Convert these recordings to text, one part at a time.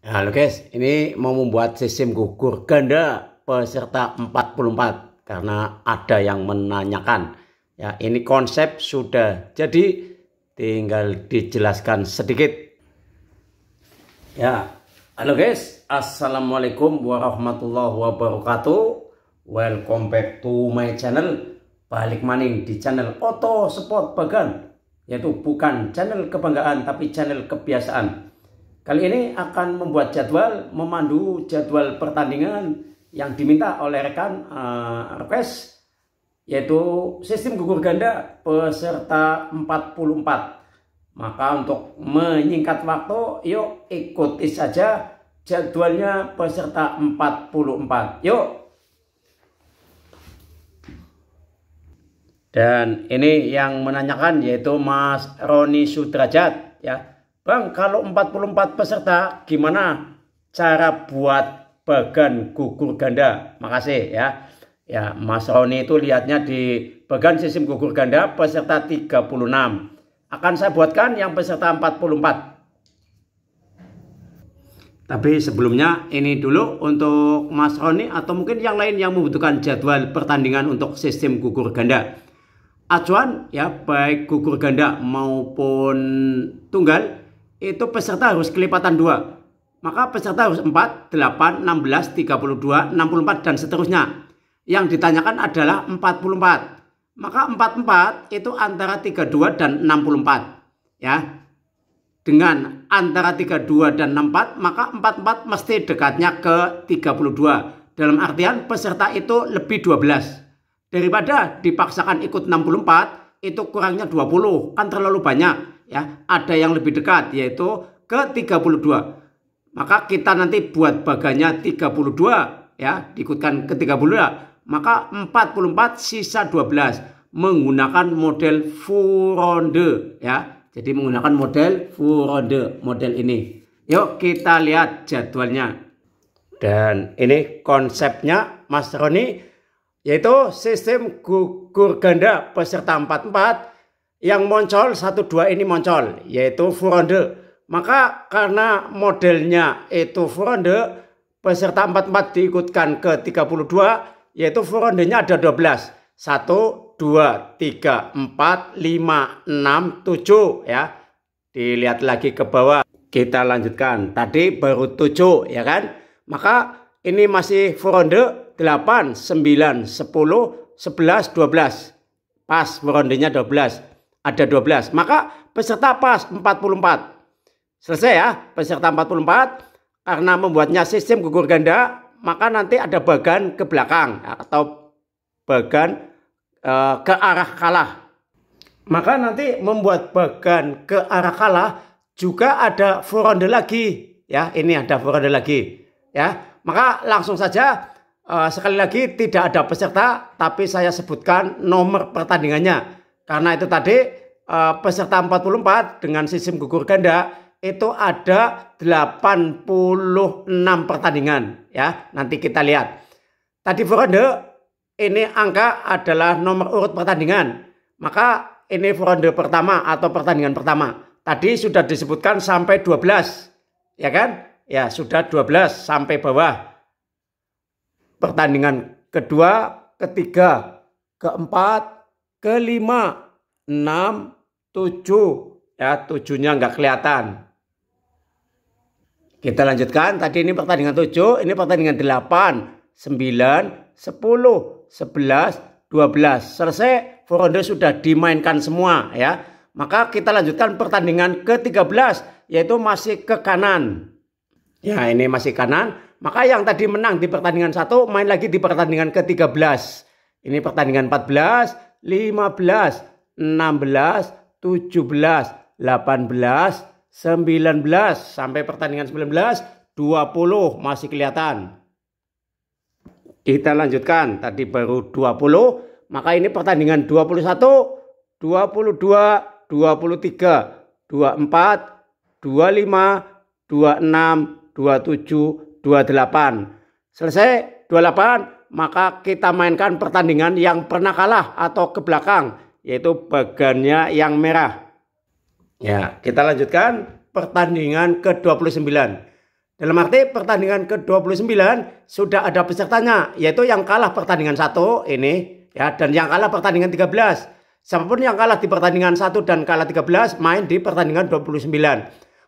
Halo guys, ini mau membuat sistem gugur ganda peserta 44 karena ada yang menanyakan. Ya, ini konsep sudah jadi tinggal dijelaskan sedikit. Ya, halo guys, assalamualaikum warahmatullahi wabarakatuh. Welcome back to my channel. Balik maning di channel Auto Sport Bagan, yaitu bukan channel kebanggaan tapi channel kebiasaan. Kali ini akan membuat jadwal, memandu jadwal pertandingan yang diminta oleh rekan uh, request yaitu sistem gugur ganda peserta 44. Maka untuk menyingkat waktu, yuk ikuti saja jadwalnya peserta 44. Yuk. Dan ini yang menanyakan yaitu Mas Roni Sudrajat ya Bang, kalau 44 peserta gimana cara buat bagan gugur ganda? Makasih ya. Ya, Mas Roni itu lihatnya di bagan sistem gugur ganda peserta 36. Akan saya buatkan yang peserta 44. Tapi sebelumnya ini dulu untuk Mas Roni atau mungkin yang lain yang membutuhkan jadwal pertandingan untuk sistem gugur ganda. Acuan ya baik gugur ganda maupun tunggal itu peserta harus kelipatan dua. Maka peserta harus 4, 8, 16, 32, 64 dan seterusnya. Yang ditanyakan adalah 44. Maka 44 itu antara 32 dan 64. Ya. Dengan antara 32 dan 64 maka 44 mesti dekatnya ke 32. Dalam artian peserta itu lebih 12. Daripada dipaksakan ikut 64 itu kurangnya 20 kan terlalu banyak ya ada yang lebih dekat yaitu ke 32 maka kita nanti buat baganya 32 ya diikutkan ke 32 maka 44 sisa 12 menggunakan model furonde ya. Jadi menggunakan model furonde model ini. Yuk kita lihat jadwalnya. Dan ini konsepnya Mas Roni yaitu sistem gugur ganda peserta 44 yang muncul satu dua ini muncul yaitu furonde. Maka karena modelnya itu furonde peserta 44 diikutkan ke 32 yaitu furondenya ada 12. 1 2 3 4 5 6 7 ya. Dilihat lagi ke bawah. Kita lanjutkan. Tadi baru 7 ya kan? Maka ini masih furonde 8 9 10 11 12. Pas furondenya 12 ada 12. Maka peserta pas 44. Selesai ya, peserta 44 karena membuatnya sistem gugur ganda, maka nanti ada bagan ke belakang atau bagan e, ke arah kalah. Maka nanti membuat bagan ke arah kalah juga ada furonde lagi ya. Ini ada furonde lagi ya. Maka langsung saja e, sekali lagi tidak ada peserta tapi saya sebutkan nomor pertandingannya karena itu tadi uh, peserta 44 dengan sistem gugur ganda itu ada 86 pertandingan ya. Nanti kita lihat. Tadi Foronde ini angka adalah nomor urut pertandingan. Maka ini Foronde pertama atau pertandingan pertama. Tadi sudah disebutkan sampai 12. Ya kan? Ya, sudah 12 sampai bawah. Pertandingan kedua, ketiga, keempat, kelima, enam, tujuh. Ya, tujuhnya nggak kelihatan. Kita lanjutkan. Tadi ini pertandingan tujuh, ini pertandingan delapan, sembilan, sepuluh, sebelas, dua belas. Selesai, Foronde sudah dimainkan semua ya. Maka kita lanjutkan pertandingan ke-13 yaitu masih ke kanan. Ya, ini masih kanan. Maka yang tadi menang di pertandingan satu main lagi di pertandingan ke-13. Ini pertandingan 14, 15, 16, 17, 18, 19 sampai pertandingan 19, 20 masih kelihatan. Kita lanjutkan, tadi baru 20, maka ini pertandingan 21, 22, 23, 24, 25, 26, 27, 28. Selesai 28 maka kita mainkan pertandingan yang pernah kalah atau ke belakang yaitu bagannya yang merah. Ya, kita lanjutkan pertandingan ke-29. Dalam arti pertandingan ke-29 sudah ada pesertanya, yaitu yang kalah pertandingan satu ini ya dan yang kalah pertandingan 13. Siapa pun yang kalah di pertandingan satu dan kalah 13 main di pertandingan 29.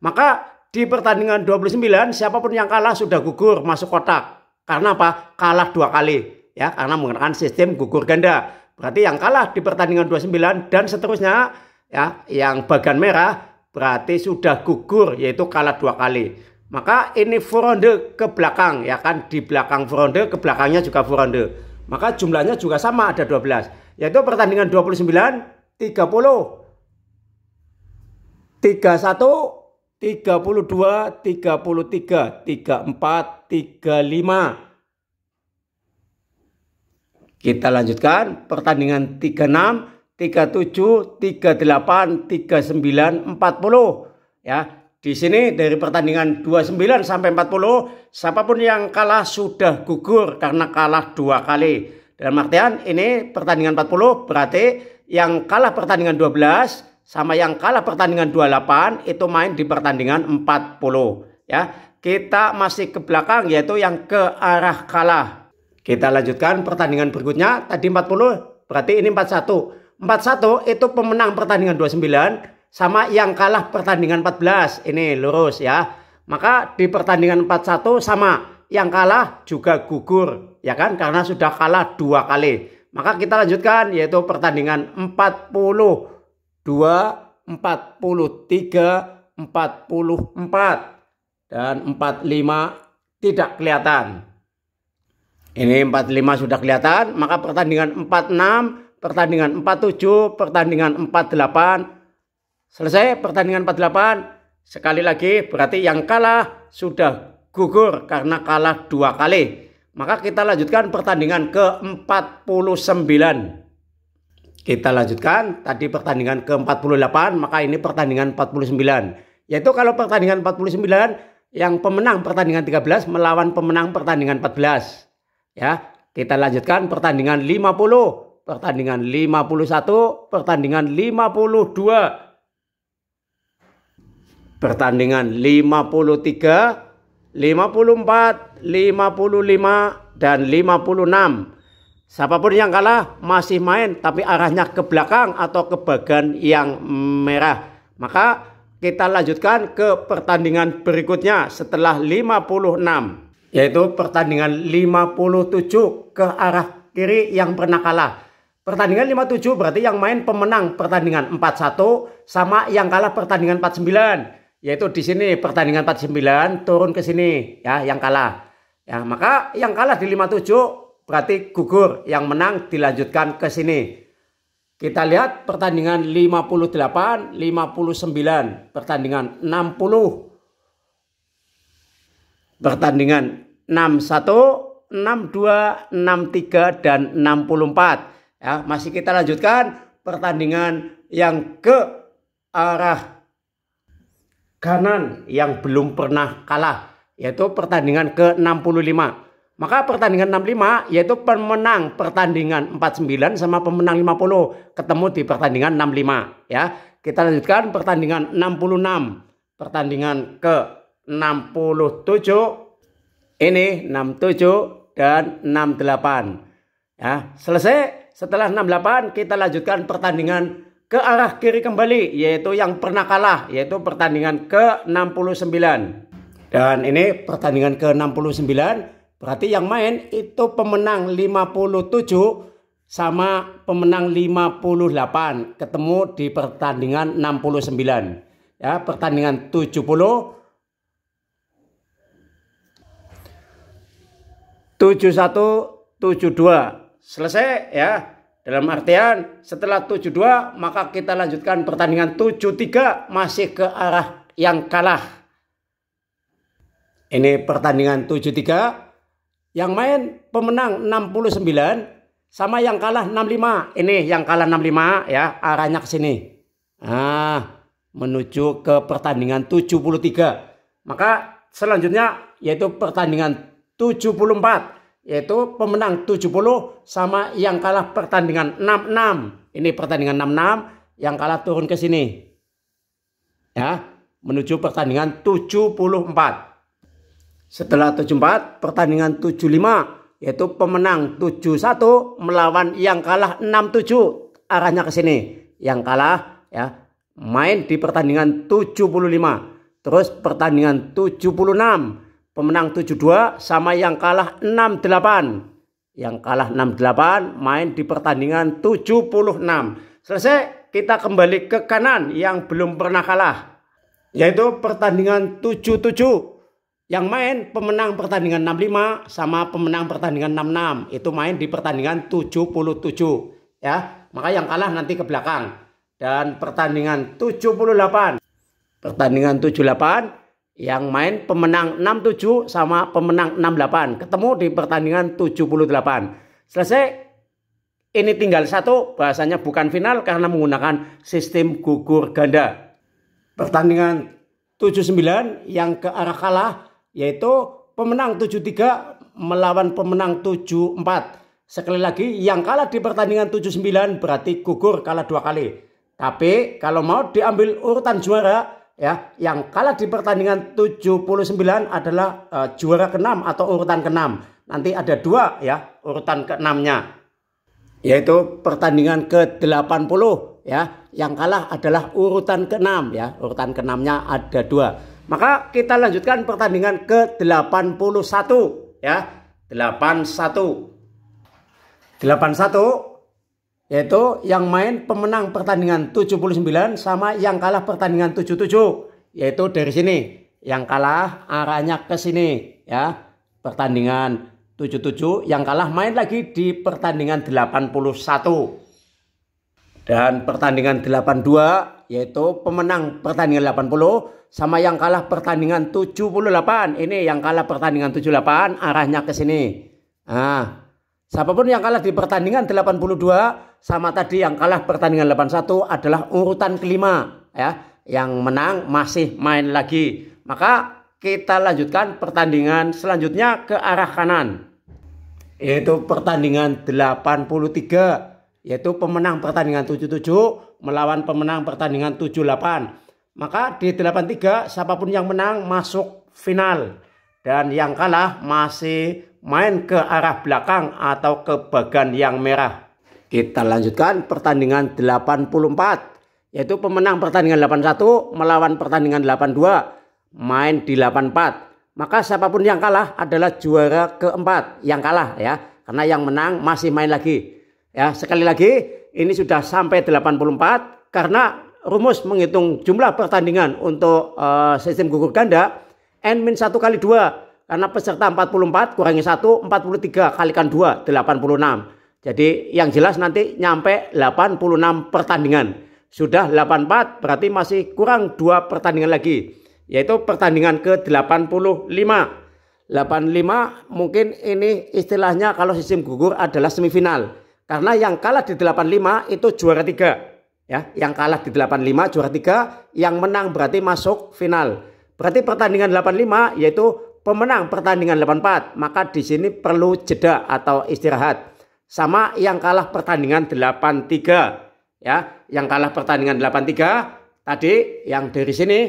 Maka di pertandingan 29 siapa pun yang kalah sudah gugur masuk kotak. Karena apa? Kalah dua kali ya karena menggunakan sistem gugur ganda. Berarti yang kalah di pertandingan 29 dan seterusnya ya yang bagian merah berarti sudah gugur yaitu kalah dua kali. Maka ini furonde ke belakang ya kan di belakang furonde ke belakangnya juga furonde. Maka jumlahnya juga sama ada 12 yaitu pertandingan 29 30 31 32 33 34 35 kita lanjutkan pertandingan 36 37 38 39 40 ya di sini dari pertandingan 29 sampai 40, siapa pun yang kalah sudah gugur karena kalah dua kali. Dalam artian ini pertandingan 40 berarti yang kalah pertandingan 12 sama yang kalah pertandingan 28 itu main di pertandingan 40 ya. Kita masih ke belakang yaitu yang ke arah kalah. Kita lanjutkan pertandingan berikutnya tadi 40 berarti ini 41. 41 itu pemenang pertandingan 29 sama yang kalah pertandingan 14. Ini lurus ya. Maka di pertandingan 41 sama yang kalah juga gugur ya kan karena sudah kalah dua kali. Maka kita lanjutkan yaitu pertandingan 42, 43, 44 dan 45 tidak kelihatan. Ini 45 sudah kelihatan, maka pertandingan 46, pertandingan 47, pertandingan 48 Selesai pertandingan 48. Sekali lagi berarti yang kalah sudah gugur karena kalah dua kali. Maka kita lanjutkan pertandingan ke-49. Kita lanjutkan tadi pertandingan ke-48 maka ini pertandingan 49. Yaitu kalau pertandingan 49 yang pemenang pertandingan 13 melawan pemenang pertandingan 14. Ya, kita lanjutkan pertandingan 50, pertandingan 51, pertandingan 52 pertandingan 53, 54, 55, dan 56. Siapa pun yang kalah masih main tapi arahnya ke belakang atau ke bagian yang merah. Maka kita lanjutkan ke pertandingan berikutnya setelah 56 yaitu pertandingan 57 ke arah kiri yang pernah kalah. Pertandingan 57 berarti yang main pemenang pertandingan 41 sama yang kalah pertandingan 49 yaitu di sini pertandingan 49 turun ke sini ya yang kalah. Ya, maka yang kalah di 57 berarti gugur, yang menang dilanjutkan ke sini. Kita lihat pertandingan 58, 59, pertandingan 60. Pertandingan 61, 62, 63 dan 64. Ya, masih kita lanjutkan pertandingan yang ke arah kanan yang belum pernah kalah yaitu pertandingan ke-65. Maka pertandingan 65 yaitu pemenang pertandingan 49 sama pemenang 50 ketemu di pertandingan 65 ya. Kita lanjutkan pertandingan 66. Pertandingan ke-67 ini 67 dan 68. Ya, selesai setelah 68 kita lanjutkan pertandingan ke arah kiri kembali yaitu yang pernah kalah yaitu pertandingan ke-69. Dan ini pertandingan ke-69 berarti yang main itu pemenang 57 sama pemenang 58 ketemu di pertandingan 69. Ya, pertandingan 70 71 72 selesai ya. Dalam artian setelah 7-2 maka kita lanjutkan pertandingan 7-3 masih ke arah yang kalah. Ini pertandingan 7-3 yang main pemenang 69 sama yang kalah 65. Ini yang kalah 65 ya arahnya ke sini. Nah, menuju ke pertandingan 73. Maka selanjutnya yaitu pertandingan 74 yaitu pemenang 70 sama yang kalah pertandingan 66. Ini pertandingan 66 yang kalah turun ke sini. Ya, menuju pertandingan 74. Setelah 74 pertandingan 75 yaitu pemenang 71 melawan yang kalah 67 arahnya ke sini. Yang kalah ya main di pertandingan 75. Terus pertandingan 76 pemenang 72 sama yang kalah 68. Yang kalah 68 main di pertandingan 76. Selesai kita kembali ke kanan yang belum pernah kalah yaitu pertandingan 77 yang main pemenang pertandingan 65 sama pemenang pertandingan 66 itu main di pertandingan 77 ya. Maka yang kalah nanti ke belakang. Dan pertandingan 78 pertandingan 78 yang main pemenang 67 sama pemenang 68 ketemu di pertandingan 78 selesai. Ini tinggal satu. Bahasanya bukan final karena menggunakan sistem gugur ganda. Pertandingan 79 yang ke arah kalah yaitu pemenang 7-3 melawan pemenang 7-4. Sekali lagi yang kalah di pertandingan 7-9 berarti gugur kalah dua kali. Tapi kalau mau diambil urutan juara ya yang kalah di pertandingan 79 adalah uh, juara ke-6 atau urutan ke-6. Nanti ada dua ya urutan ke-6-nya. Yaitu pertandingan ke-80 ya. Yang kalah adalah urutan ke-6 ya. Urutan ke-6-nya ada dua. Maka kita lanjutkan pertandingan ke-81 ya. 81. 81 yaitu yang main pemenang pertandingan 79 sama yang kalah pertandingan 77 yaitu dari sini. Yang kalah arahnya ke sini ya. Pertandingan 77 yang kalah main lagi di pertandingan 81. Dan pertandingan 82 yaitu pemenang pertandingan 80 sama yang kalah pertandingan 78. Ini yang kalah pertandingan 78 arahnya ke sini. Nah, siapa pun yang kalah di pertandingan 82 sama tadi yang kalah pertandingan 81 adalah urutan kelima ya. Yang menang masih main lagi. Maka kita lanjutkan pertandingan selanjutnya ke arah kanan. Yaitu pertandingan 83 yaitu pemenang pertandingan 77 melawan pemenang pertandingan 78. Maka di 83 siapa pun yang menang masuk final. Dan yang kalah masih main ke arah belakang atau ke bagian yang merah. Kita lanjutkan pertandingan 84. Yaitu pemenang pertandingan 81 melawan pertandingan 82. Main di 84. Maka siapa pun yang kalah adalah juara keempat. Yang kalah ya. Karena yang menang masih main lagi. Ya, sekali lagi ini sudah sampai 84 karena rumus menghitung jumlah pertandingan untuk uh, sistem gugur ganda n min 1 kali 2 karena peserta 44 kurangi 1 43 kalikan 2 86 jadi yang jelas nanti nyampe 86 pertandingan. Sudah 84 berarti masih kurang 2 pertandingan lagi yaitu pertandingan ke 85 85 mungkin ini istilahnya kalau sistem gugur adalah semifinal karena yang kalah di 85 itu juara 3 ya yang kalah di 85 juara 3 yang menang berarti masuk final. Berarti pertandingan 85 yaitu pemenang pertandingan 84 maka di sini perlu jeda atau istirahat. Sama yang kalah pertandingan 83 ya yang kalah pertandingan 83 tadi yang dari sini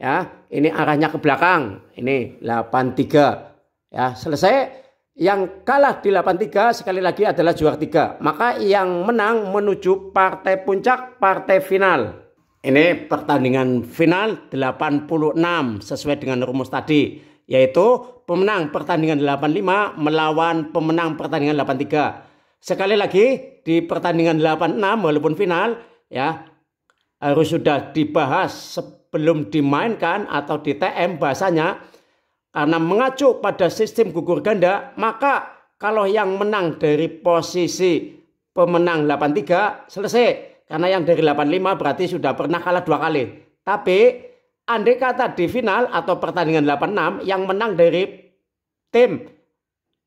ya ini arahnya ke belakang. Ini 83 ya selesai yang kalah di 83 sekali lagi adalah juara 3. Maka yang menang menuju partai puncak, partai final. Ini pertandingan final 86 sesuai dengan rumus tadi. Yaitu pemenang pertandingan 85 melawan pemenang pertandingan 83. Sekali lagi di pertandingan 86 walaupun final ya harus sudah dibahas sebelum dimainkan atau di TM bahasanya karena mengacu pada sistem gugur ganda, maka kalau yang menang dari posisi pemenang 83 selesai. Karena yang dari 85 berarti sudah pernah kalah dua kali. Tapi andai kata di final atau pertandingan 86 yang menang dari tim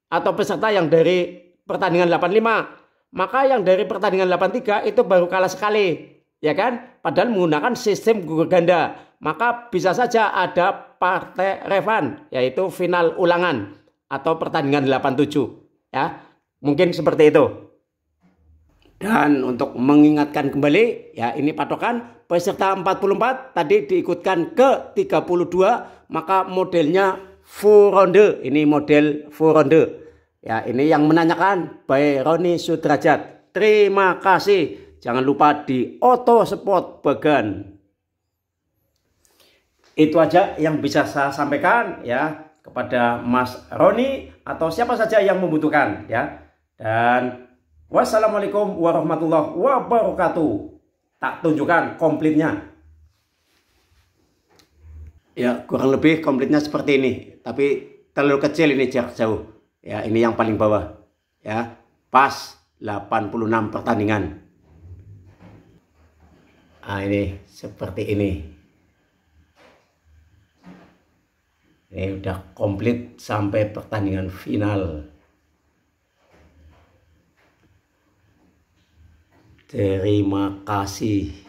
atau peserta yang dari pertandingan 85, maka yang dari pertandingan 83 itu baru kalah sekali. Ya kan? Padahal menggunakan sistem gugur ganda maka bisa saja ada partai revan yaitu final ulangan atau pertandingan 87 ya. Mungkin seperti itu. Dan untuk mengingatkan kembali ya ini patokan peserta 44 tadi diikutkan ke 32 maka modelnya full ronde. Ini model full ronde. Ya, ini yang menanyakan by Roni Sudrajat. Terima kasih. Jangan lupa di auto spot bagan. Itu aja yang bisa saya sampaikan ya kepada Mas Roni atau siapa saja yang membutuhkan ya. Dan wassalamualaikum warahmatullahi wabarakatuh. Tak tunjukkan komplitnya. Ya, kurang lebih komplitnya seperti ini, tapi terlalu kecil ini jarak jauh. Ya, ini yang paling bawah. Ya, pas 86 pertandingan. Nah, ini seperti ini. Ini udah komplit sampai pertandingan final. Terima kasih.